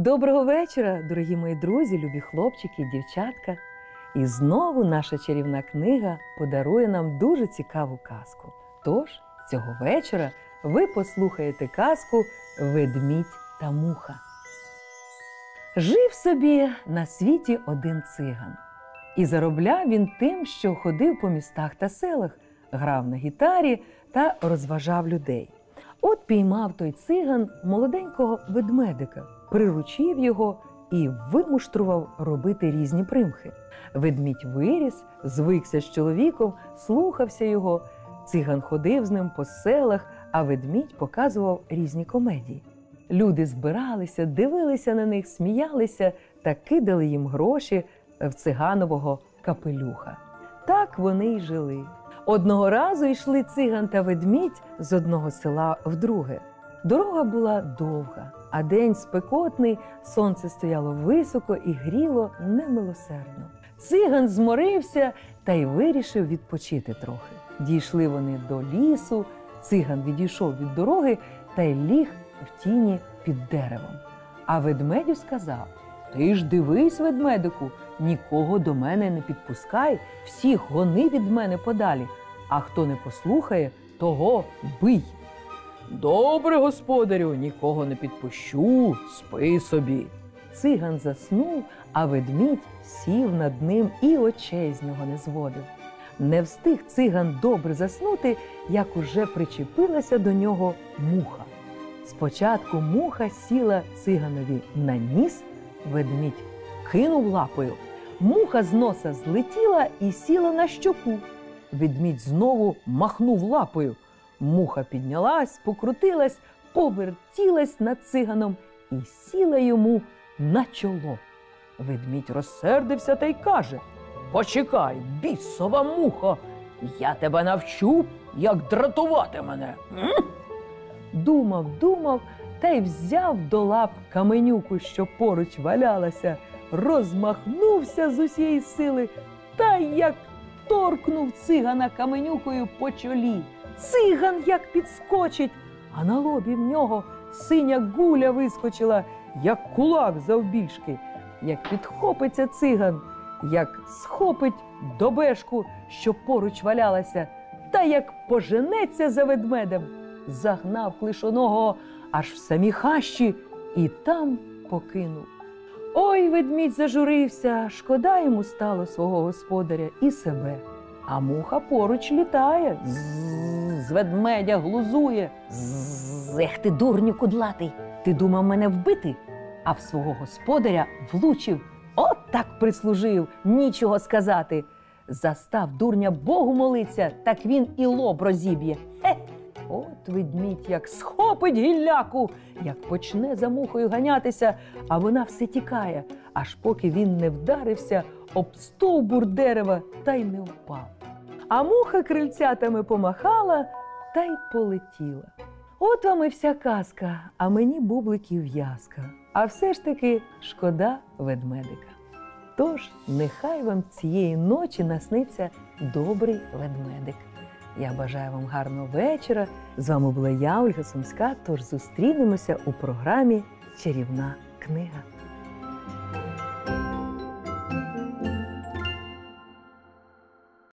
Доброго вечора, дорогі мої друзі, любі хлопчики дівчатка. І знову наша чарівна книга подарує нам дуже цікаву казку. Тож цього вечора ви послухаєте казку Ведмідь та муха. Жив собі на світі один циган, і заробляв він тим, що ходив по містах та селах, грав на гітарі та розважав людей. От піймав той циган молоденького ведмедика, приручив його і вимуштрував робити різні примхи. Ведмідь виріс, звикся з чоловіком, слухався його. Циган ходив з ним по селах, а ведмідь показував різні комедії. Люди збиралися, дивилися на них, сміялися та кидали їм гроші в циганового капелюха. Так вони й жили. Одного разу йшли циган та ведмідь з одного села в друге. Дорога була довга, а день спекотний, сонце стояло високо і гріло немилосердно. Циган зморився та й вирішив відпочити трохи. Дійшли вони до лісу, циган відійшов від дороги та й ліг в тіні під деревом. А ведмедю сказав: Ти ж дивись, ведмедику, нікого до мене не підпускай, всіх гони від мене подалі, а хто не послухає, того бий. Добре, господарю, нікого не підпущу, спи собі. Циган заснув, а ведмідь сів над ним і очей з нього не зводив. Не встиг циган добре заснути, як уже причепилася до нього муха. Спочатку муха сіла циганові на ніс, ведмідь кинув лапою. Муха з носа злетіла і сіла на щоку. Ведмідь знову махнув лапою. Муха піднялась, покрутилась, повертілась над циганом і сіла йому на чоло. Ведмідь розсердився та й каже: Почекай, бісова муха, я тебе навчу, як дратувати мене. М? Думав, думав та й взяв до лап каменюку, що поруч валялася, розмахнувся з усієї сили та як торкнув цигана каменюкою по чолі. Циган як підскочить, а на лобі в нього синя гуля вискочила, як кулак завбільшки, як підхопиться циган, як схопить добешку, що поруч валялася, та як поженеться за ведмедем, загнав клишоного аж в самі хащі і там покинув. Ой, ведмідь зажурився, шкода йому стало свого господаря і себе. А муха поруч літає, з ведмедя глузує. Ех ти, дурню кудлатий, ти думав мене вбити, а в свого господаря влучив. От так прислужив, нічого сказати. Застав дурня Богу молиться, так він і лоб розіб'є. Хе! От ведмідь як схопить гілляку, як почне за мухою ганятися, а вона все тікає, аж поки він не вдарився об стовбур дерева та й не впав. А муха крильцятами помахала та й полетіла. От вам і вся казка, а мені бубликів в'язка. А все ж таки шкода ведмедика. Тож, нехай вам цієї ночі насниться добрий ведмедик. Я бажаю вам гарного вечора. З вами була я, Ольга Сумська. Тож зустрінемося у програмі Чарівна книга.